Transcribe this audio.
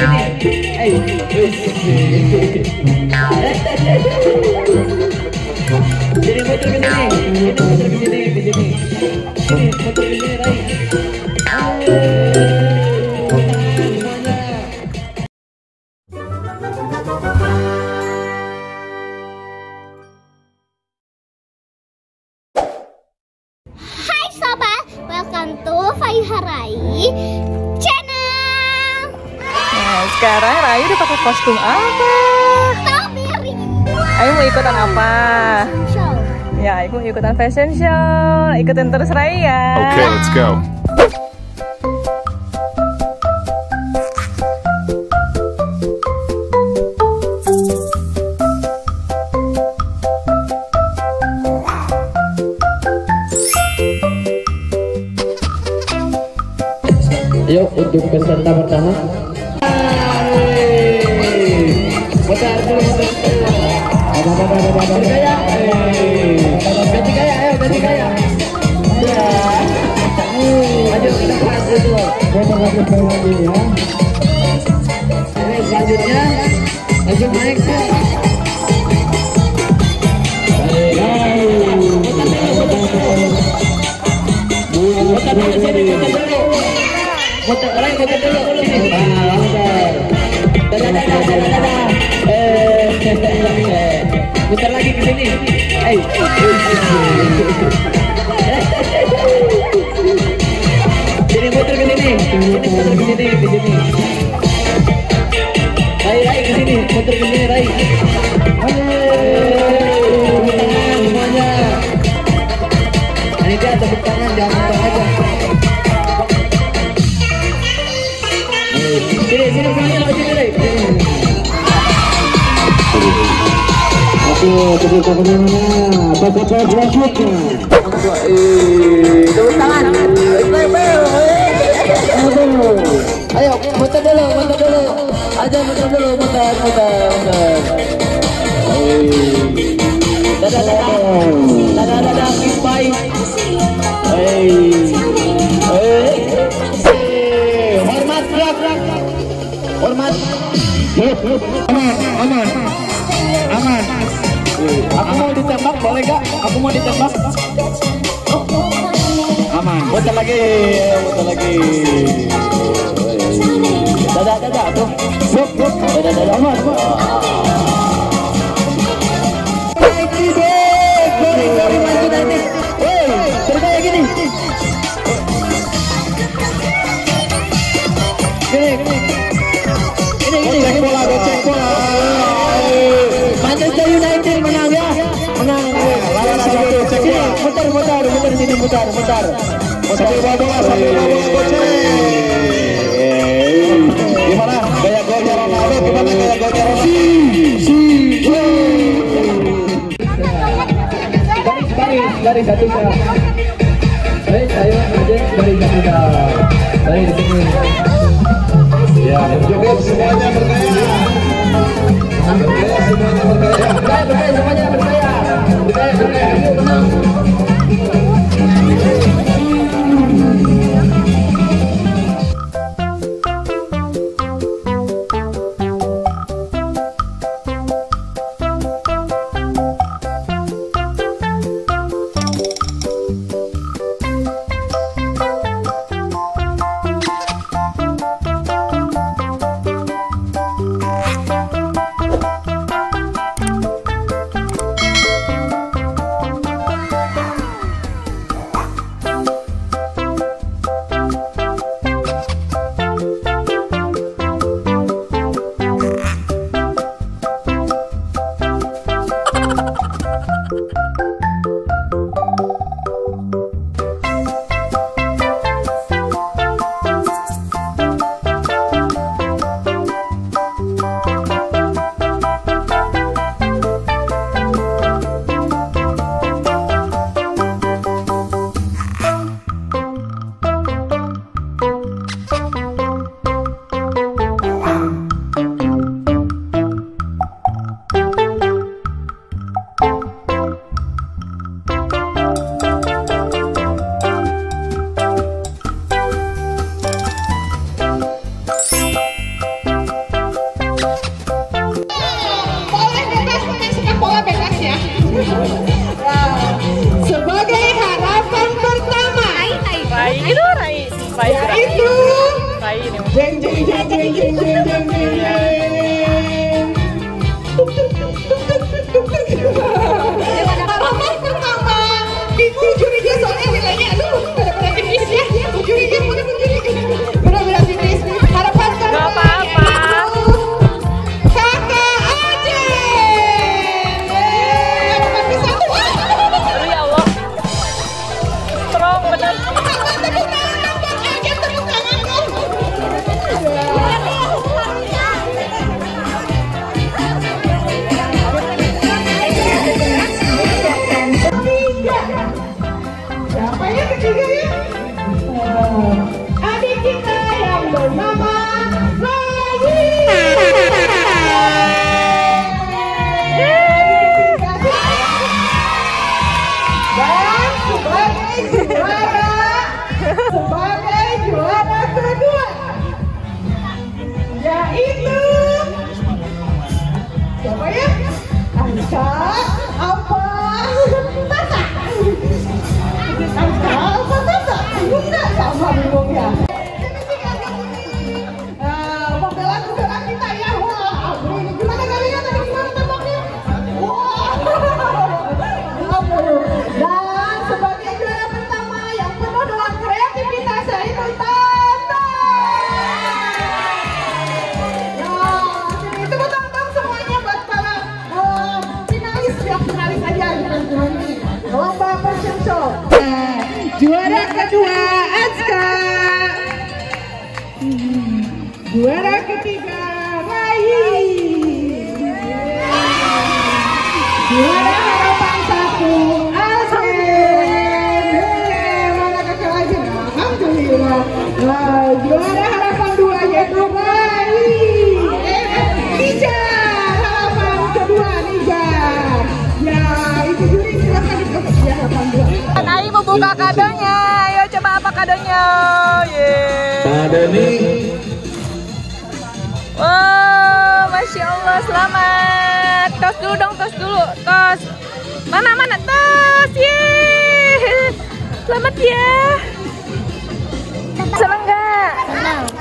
Ini. Hai sobat, welcome to channel. Nah, sekarang Rayu udah pakai kostum apa? Ayo mau ikutan apa? Ya, aku mau ikutan fashion show. Ikutin terus Rayu ya. Okay, let's go. Yuk untuk peserta pertama. Ganti. Ganti gaya, ayo ganti gaya. Ya. Maju ke depan dulu. Ini selanjutnya langsung naik. Dulu dulu. Dulu. Eh, muter lagi ke sini. Sini muter ke sini. Sini muter ke sini, ke sini. Rai, Rai ke sini, muter ke sini, Rai. Tepuk semuanya. Ini dia tepuk tangan, jangan nonton aja. Sini, sini lewat sini, Oke, tepuk tangannya. Peserta selanjutnya. Tepuk tangan. Ayo, muter dulu, muter dulu. Aja muter dulu, muter, muter, muter. Dadah, dadah. Dadah, dadah, gerak, gerak. Hormat. Aman, aman, aman. Boleh gak? Aku mau ditembak. Aman. Muter lagi, muter lagi. Dadah, dadah, tuh. Dadah, dadah. Aman. Gini, gini. Gini, muter, muter. Sambil bawa bola, sambil bawa bola, gocek. Gimana? Gaya golnya Ronaldo, gimana gaya golnya Rossi? Si, Garis, garis, garis satu. Baik, ayo aja garis satu. Baik di sini. Juara kedua Aska Juara ketiga Rai. Juara buka kadonya. Ayo coba apa kadonya? Yeah. Kado nih. Wow, masya Allah, selamat. Tos dulu dong, tos dulu, tos. Mana mana tos, yeah. Selamat ya. Seneng nggak? Seneng.